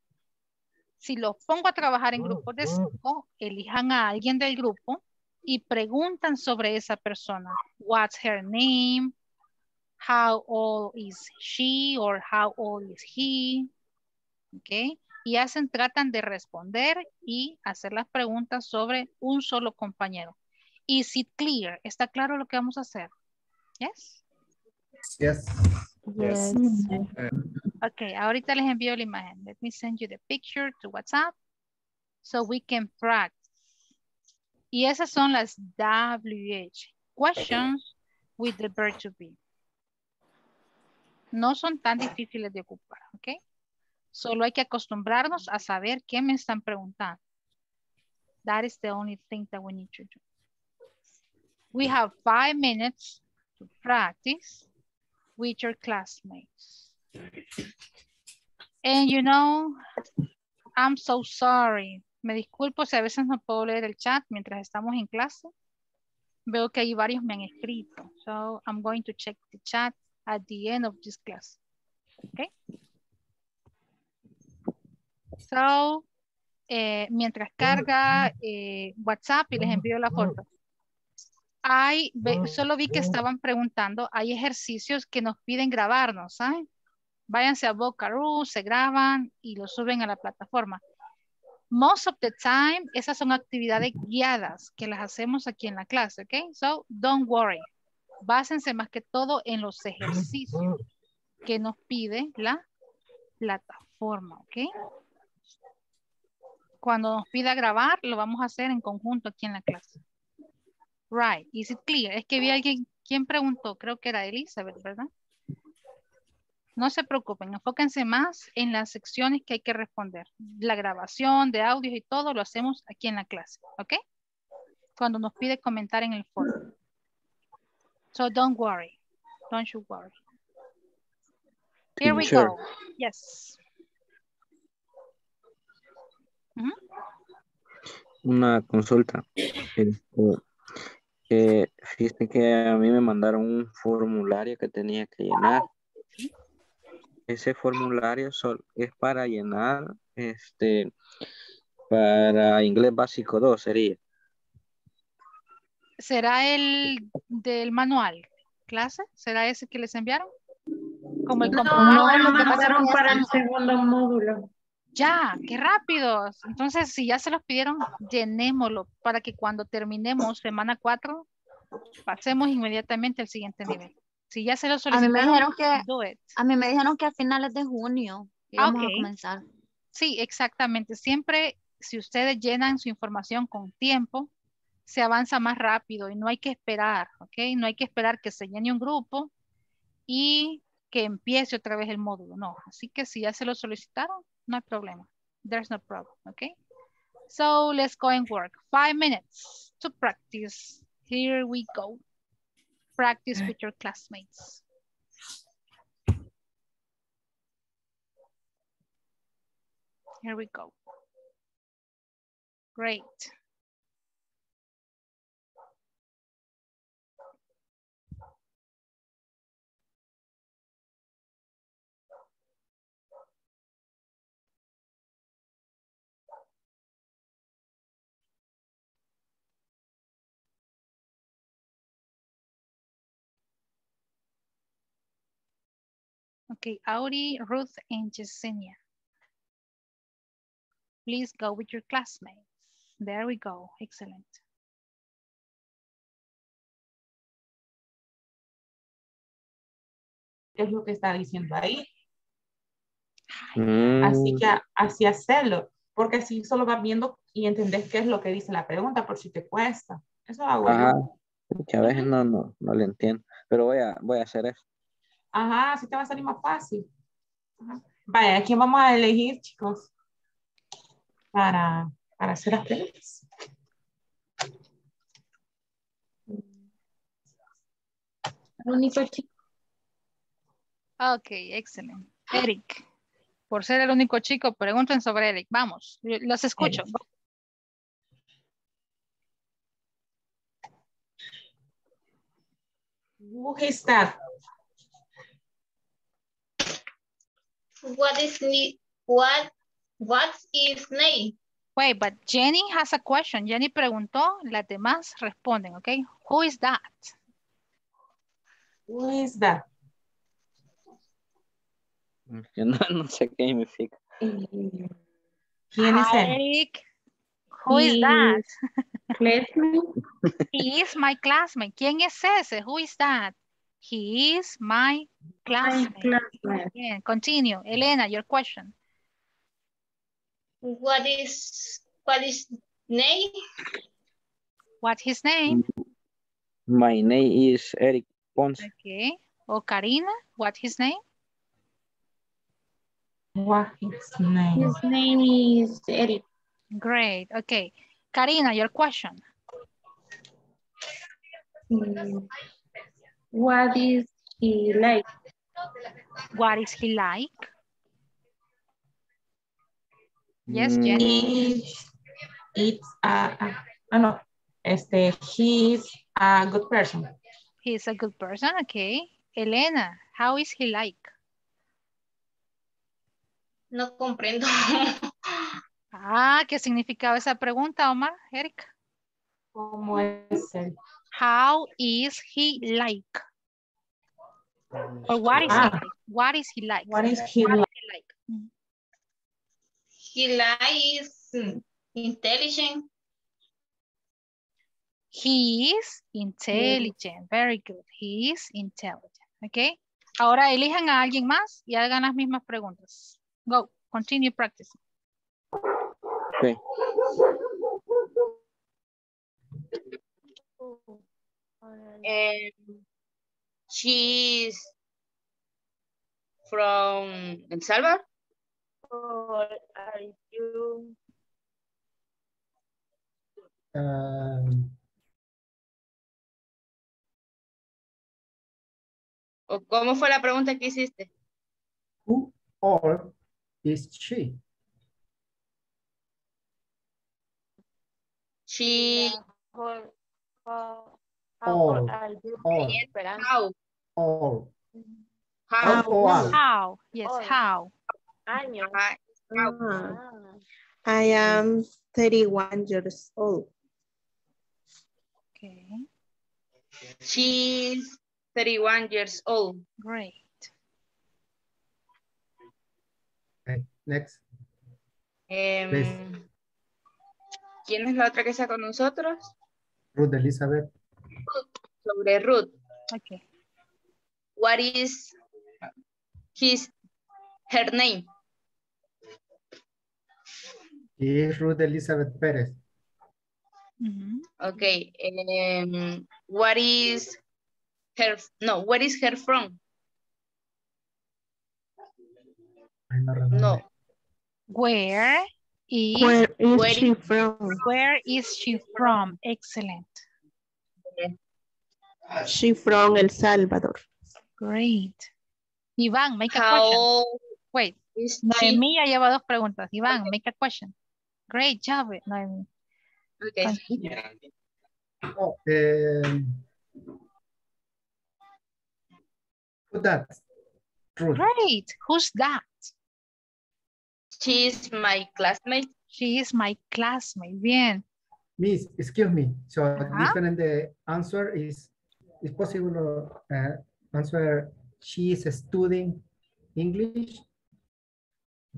si los pongo a trabajar en grupos de cinco, elijan a alguien del grupo y preguntan sobre esa persona. What's her name? How old is she or how old is he? ¿Ok? Y hacen, tratan de responder y hacer las preguntas sobre un solo compañero. Is it clear? ¿Está claro lo que vamos a hacer? Yes? Yes. Yes. Ok, ahorita les envío la imagen. Let me send you the picture to WhatsApp so we can practice. Y esas son las WH. Questions with the verb to be. No son tan difíciles de ocupar, ¿ok? Solo hay que acostumbrarnos a saber qué me están preguntando. That is the only thing that we need to do. We have five minutes to practice with your classmates. And you know, I'm so sorry. Me disculpo si a veces no puedo leer el chat mientras estamos en clase. Veo que hay varios me han escrito. So I'm going to check the chat at the end of this class. Okay? So, eh, mientras carga eh, WhatsApp y les envío la foto. Hay, solo vi que estaban preguntando, hay ejercicios que nos piden grabarnos, ¿saben? Váyanse a Bocaroo, se graban y lo suben a la plataforma. Most of the time, esas son actividades guiadas que las hacemos aquí en la clase, ¿ok? So, don't worry. Básense más que todo en los ejercicios que nos pide la plataforma, ¿ok? Cuando nos pida grabar, lo vamos a hacer en conjunto aquí en la clase. Right, is it clear? Es que vi alguien, ¿quién preguntó? Creo que era Elizabeth, ¿verdad? No se preocupen, enfóquense más en las secciones que hay que responder. La grabación de audios y todo lo hacemos aquí en la clase, ¿ok? Cuando nos pide comentar en el foro. So don't worry, don't you worry. Here we go. Yes. Una consulta. Este, que fíjate que a mí me mandaron un formulario que tenía que llenar. Ese formulario sol- es para llenar, este, para inglés básico 2 sería. ¿Será el del manual? ¿Clase? ¿Será ese que les enviaron? Como el No, comprobante. lo mandaron para el segundo módulo. Ya, qué rápidos. Entonces, si ya se los pidieron, llenémoslo para que cuando terminemos semana 4, pasemos inmediatamente al siguiente nivel. Si ya se lo A mí solicitaron, me dijeron que, do it. a mí me dijeron que a finales de junio íbamos Ok. a comenzar. Sí, exactamente. Siempre, si ustedes llenan su información con tiempo, se avanza más rápido y no hay que esperar, ¿ok? No hay que esperar que se llene un grupo y que empiece otra vez el módulo, no. Así que si ya se lo solicitaron, no hay problema. There's no problem, ¿ok? So let's go and work. Five minutes to practice. Here we go. Practice eh. with your classmates. Here we go. Great. Okay, Audi, Ruth, and Yesenia. please go with your classmates. There we go. Excellent. ¿Qué es lo que está diciendo ahí? Mm, Así que así hacerlo, porque así solo vas viendo y entendés qué es lo que dice la pregunta por si te cuesta. Eso hago Ajá. yo. Que a veces no, no, no le entiendo. Pero voy a, voy a hacer eso. Ajá, así te va a salir más fácil. Ajá. Vaya, ¿a quién vamos a elegir, chicos? Para, para hacer las preguntas. Único chico. Ok, excelente. Eric, por ser el único chico, pregunten sobre Eric. Vamos, los escucho. Eric. Who is that? What is what what is name? Wait, but Jenny has a question. Jenny preguntó, las demás responden, ok? Who is that? Who is that? Yo no, no sé qué significa. ¿Quién es él? Who is that? Classmate. He is my classmate. ¿Quién es ese? Who is that? He is my My classmate. classmate. Bien, continue. Elena, your question. What is what is name? What's his name? My name is Eric Ponce. Okay. O Karina, what's his name? What is his name? His name is Eric. Great. Okay. Karina, your question. Mm, What is he like? What is he like? Yes, Jenny. It's, it's a, a- ah, no, este, he's a good person. He's a good person. Okay. Elena, how is he like? No comprendo. Ah, ¿qué significaba esa pregunta, Omar? Eric. ¿Cómo es él? How is he like? Or what is he Ah. like? What is he like? What is he What like? he like? Mm. He likes intelligent. He is intelligent. Very good. He is intelligent. Okay. Ahora elijan a alguien más y hagan las mismas preguntas. Go. Continue practicing. Okay. And she's from El Salvador. Or are you Um, ¿O cómo fue la pregunta que hiciste? who or is she? She, or, or, All. All. how, All. how, All all? How? Yes, Hoy. how? Año. Ajá, how. Ah. I am 31 years old. Okay. She's 31 years old. Great. Okay, next. Please. ¿Quién es la otra que está con nosotros? Ruth Elizabeth. Sobre Ruth. Okay. What is his, her name? Is Ruth Elizabeth Perez. Okay. Um, what is her, no, where is her from? No. Where is Where is Where she from? where is she from? Excellent. She from El Salvador. Great. Iván, make a question. How Wait, is she? Noemí ya lleva dos preguntas. Iván, make a question. Great job, Noemí. Okay. Oh, who that? Ruth. Great. Who's that? She's my classmate. She is my classmate. Bien. Miss, excuse me. So different the answer is is possible uh, answer she is studying English.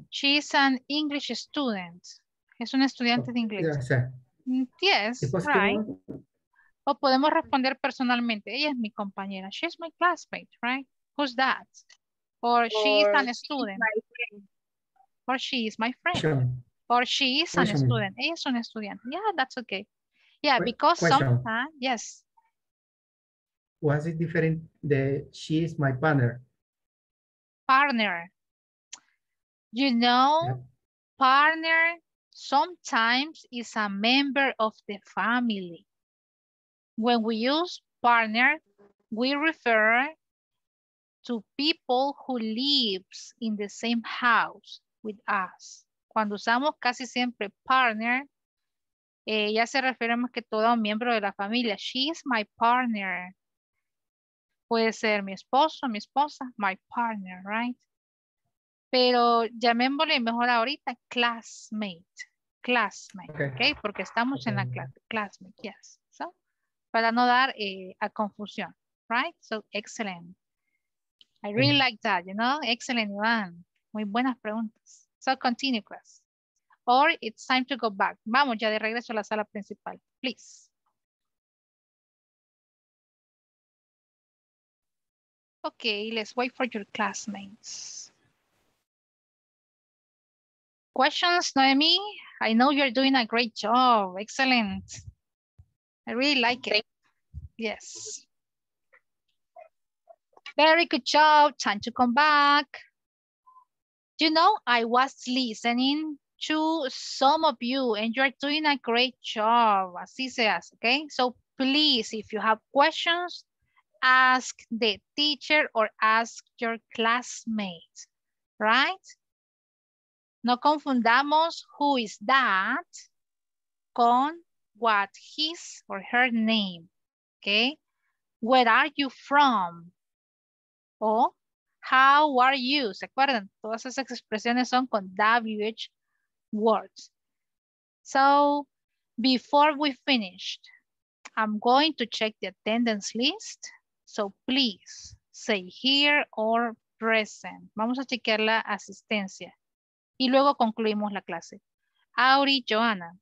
She is an English student. Es un estudiante de inglés. Yeah, sir. Mm, Yes, ¿Es posible? right. O podemos responder personalmente. Ella es mi compañera. She's my classmate, right? Who's that? Or she is an student. Or she is my friend. Or she is an student. Ella es un estudiante. Yeah, that's okay. Yeah, because sometimes, yes. Was it different? The she is my partner. partner. You know, partner sometimes is a member of the family. When we use partner, we refer to people who lives in the same house with us. Cuando usamos casi siempre partner, eh, ya se refiere más que todo a un miembro de la familia. She is my partner. Puede ser mi esposo, mi esposa, my partner, right? Pero llamémosle mejor ahorita classmate. Classmate, Okay. ¿ok? Porque estamos en la clase. Classmate, yes. So, para no dar eh, a confusión, right? So, excellent. I really like that, you know? Excellent, Iván. Muy buenas preguntas. So, continue, class. Or it's time to go back. Vamos ya de regreso a la sala principal, please. Okay, let's wait for your classmates. Questions, Noemi? I know you're doing a great job. Excellent. I really like it. Yes. Very good job. Time to come back. You know, I was listening to some of you and you're doing a great job. Así se hace, okay? So please, if you have questions, ask the teacher or ask your classmate, right? No confundamos who is that con what his or her name, okay? Where are you from? O how are you? ¿Se acuerdan? Todas esas expresiones son con WH words. So before we finished, I'm going to check the attendance list. So please say here or present. Vamos a chequear la asistencia. Y luego concluimos la clase. Auri, Joana,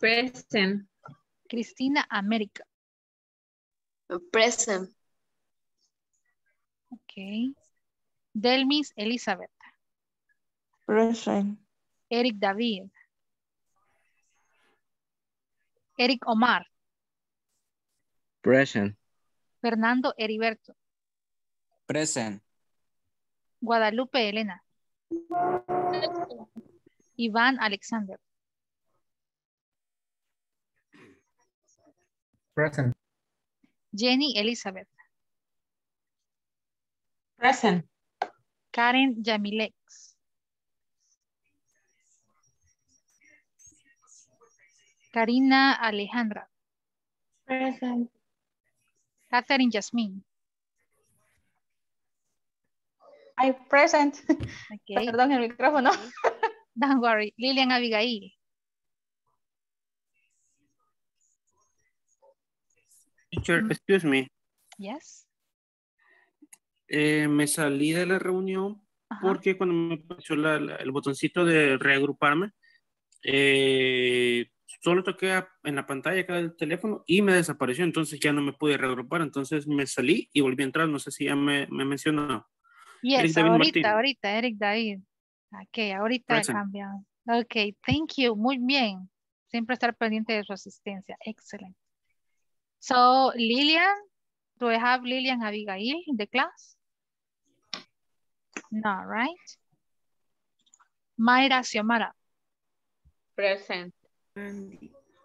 Present. Cristina, América. Present. Ok. Delmis, Elizabeth. Present. Eric David. Eric Omar. Present. Fernando Heriberto. Present. Guadalupe Elena. Iván Alexander. Present. Jenny Elizabeth. Present. Karen Yamilex. Karina Alejandra. Present. Catherine Yasmin. I present. Okay. Perdón, el micrófono. Don't worry. Lilian Abigail. Teacher, excuse me. Yes. Eh, me salí de la reunión porque cuando me la- la- el botoncito de reagruparme, eh, solo toqué en la pantalla acá del teléfono y me desapareció, entonces ya no me pude reagrupar, entonces me salí y volví a entrar, no sé si ya me, me mencionó. Eric Yes, David ahorita, ahorita, Eric David. Ok, ahorita Present. cambiamos. Ok, thank you. Muy bien. Siempre estar pendiente de su asistencia. Excellent. So, Lilian, do I have Lilian Abigail in the class? No, right? Mayra Xiomara. Present.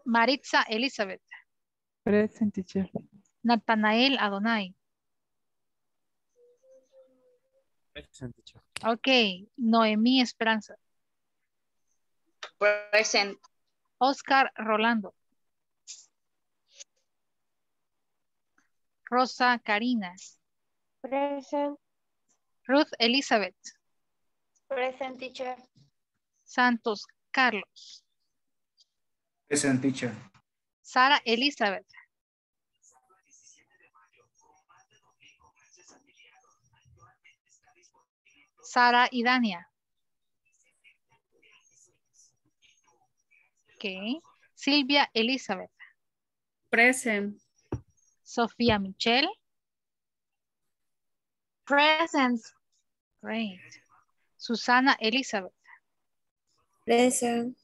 Maritza Elizabeth. Present, teacher. Nathanael Adonai. Present, teacher. Ok, Noemí Esperanza. Present. Oscar Rolando. Rosa Karina. Present. Ruth Elizabeth. Present, teacher. Santos Carlos. Present teacher. Sara Elizabeth. Sara y Dania. Okay. Silvia Elizabeth. Present. Sofía Michelle. Present. Great. Susana Elizabeth. Present.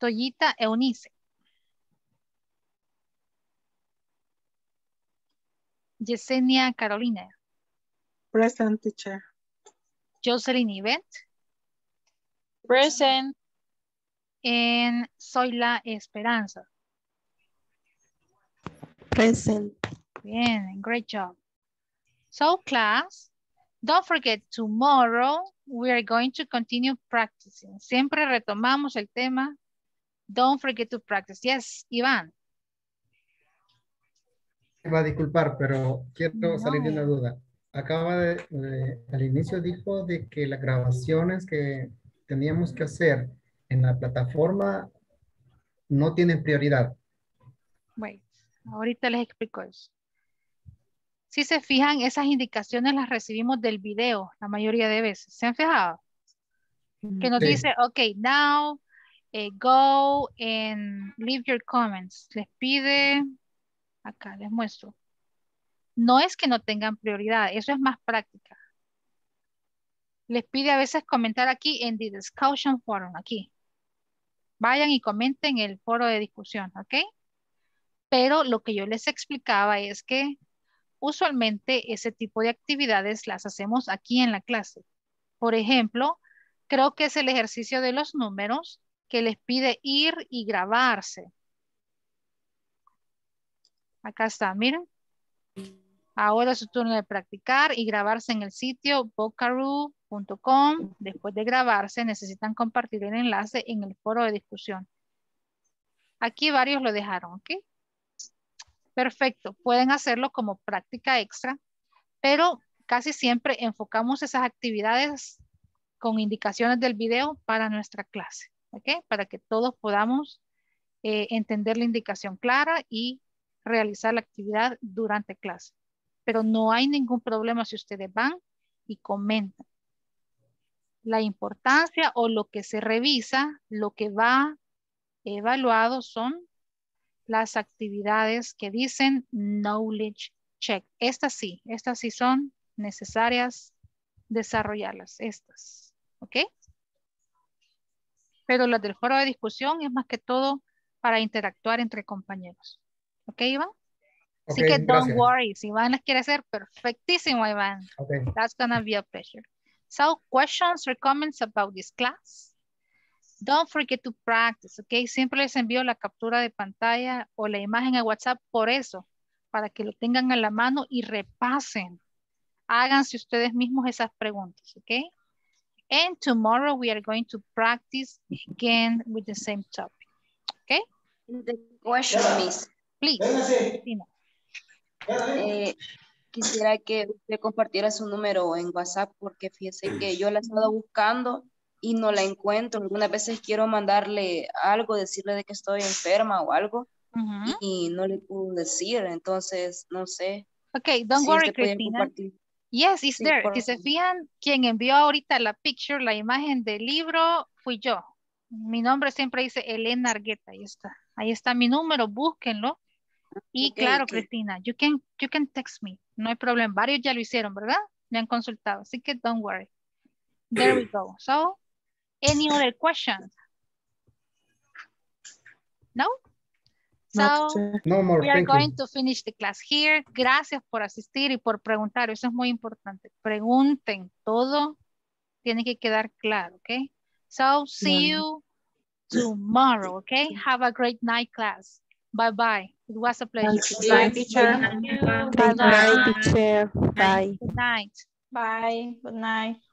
Toyita Eunice. Yesenia Carolina. Present teacher. Jocelyn Yvette. Present. And Zoila Esperanza. Present. Bien, great job. So class, don't forget tomorrow we are going to continue practicing. Siempre retomamos el tema. Don't forget to practice. Yes, Iván. Me va a disculpar, pero quiero salir de No. una duda. Acaba de, de- al inicio dijo de que las grabaciones que teníamos que hacer en la plataforma no tienen prioridad. Wait, ahorita les explico eso. Si se fijan, esas indicaciones las recibimos del video la mayoría de veces. ¿Se han fijado? Que nos Sí. dice, ok, now eh, go and leave your comments. Les pide, acá les muestro. No es que no tengan prioridad, eso es más práctica. Les pide a veces comentar aquí en the discussion forum, aquí. Vayan y comenten el foro de discusión, ¿ok? Pero lo que yo les explicaba es que usualmente ese tipo de actividades las hacemos aquí en la clase. Por ejemplo, creo que es el ejercicio de los números que les pide ir y grabarse. Acá está, miren. Ahora es su turno de practicar y grabarse en el sitio bocaru.com. Después de grabarse, necesitan compartir el enlace en el foro de discusión. Aquí varios lo dejaron, ¿ok? Perfecto, pueden hacerlo como práctica extra, pero casi siempre enfocamos esas actividades con indicaciones del video para nuestra clase, ¿ok? Para que todos podamos eh, entender la indicación clara y realizar la actividad durante clase. Pero no hay ningún problema si ustedes van y comentan. La importancia o lo que se revisa, lo que va evaluado son las actividades que dicen knowledge check. Estas sí, estas sí son necesarias desarrollarlas, estas, ¿ok? Pero las del foro de discusión es más que todo para interactuar entre compañeros. ¿Ok, Iván? Así Ok, que don't worry, si Iván las quiere hacer, perfectísimo, Iván. Ok. That's gonna be a pleasure. So, questions or comments about this class? Don't forget to practice, ¿ok? Siempre les envío la captura de pantalla o la imagen a WhatsApp por eso, para que lo tengan a la mano y repasen. Háganse ustedes mismos esas preguntas, ¿ok? And tomorrow we are going to practice again with the same topic, ¿ok? The question, Miss. Please. Eh, quisiera que usted compartiera su número en WhatsApp porque fíjese que yo la he estado buscando y no la encuentro. Algunas veces quiero mandarle algo, decirle de que estoy enferma o algo Ujú. y no le puedo decir. Entonces, no sé. Okay, don't si worry, Cristina. compartir. Yes, it's Sí, there. Si se fijan, quien envió ahorita la picture, la imagen del libro, fui yo. Mi nombre siempre dice Elena Argueta, ahí está. Ahí está mi número, búsquenlo. Y claro. Cristina, you can, you can text me, no hay problema. Varios ya lo hicieron, ¿verdad? Me han consultado, así que don't worry. There we go. So, any other questions? No? No, So. No more, we are thank going you. to finish the class here. Gracias por asistir y por preguntar. Eso es muy importante. Pregunten. Todo tiene que quedar claro, ¿ok? So, see you tomorrow, ¿ok? Have a great night class. Bye-bye. It was a pleasure. Bye, teacher. Bye-bye. Bye, teacher. Bye. Good night. Bye. Good night.